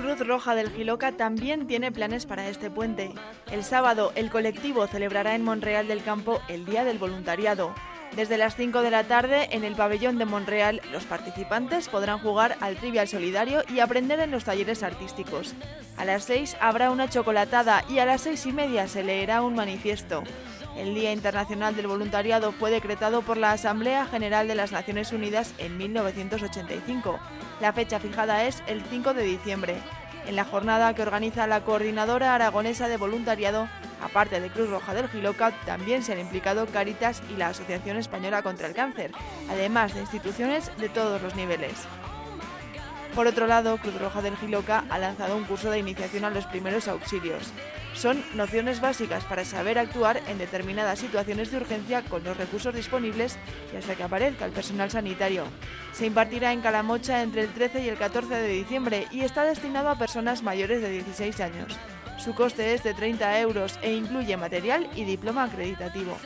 Cruz Roja del Giloca también tiene planes para este puente. El sábado, el colectivo celebrará en Monreal del Campo el Día del Voluntariado. Desde las 5 de la tarde, en el pabellón de Monreal, los participantes podrán jugar al trivial solidario y aprender en los talleres artísticos. A las 6 habrá una chocolatada y a las 6 y media se leerá un manifiesto. El Día Internacional del Voluntariado fue decretado por la Asamblea General de las Naciones Unidas en 1985. La fecha fijada es el 5 de diciembre. En la jornada que organiza la Coordinadora Aragonesa de Voluntariado, aparte de Cruz Roja del Giloca, también se han implicado Caritas y la Asociación Española contra el Cáncer, además de instituciones de todos los niveles. Por otro lado, Cruz Roja del Giloca ha lanzado un curso de iniciación a los primeros auxilios. Son nociones básicas para saber actuar en determinadas situaciones de urgencia con los recursos disponibles y hasta que aparezca el personal sanitario. Se impartirá en Calamocha entre el 13 y el 14 de diciembre y está destinado a personas mayores de 16 años. Su coste es de 30 euros e incluye material y diploma acreditativo.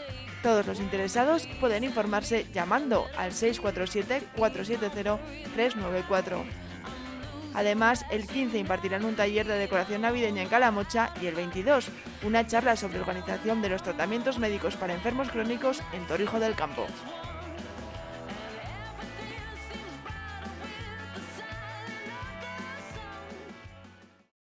Todos los interesados pueden informarse llamando al 647-470-394. Además, el 15 impartirán un taller de decoración navideña en Calamocha y el 22 una charla sobre organización de los tratamientos médicos para enfermos crónicos en Torrijo del Campo.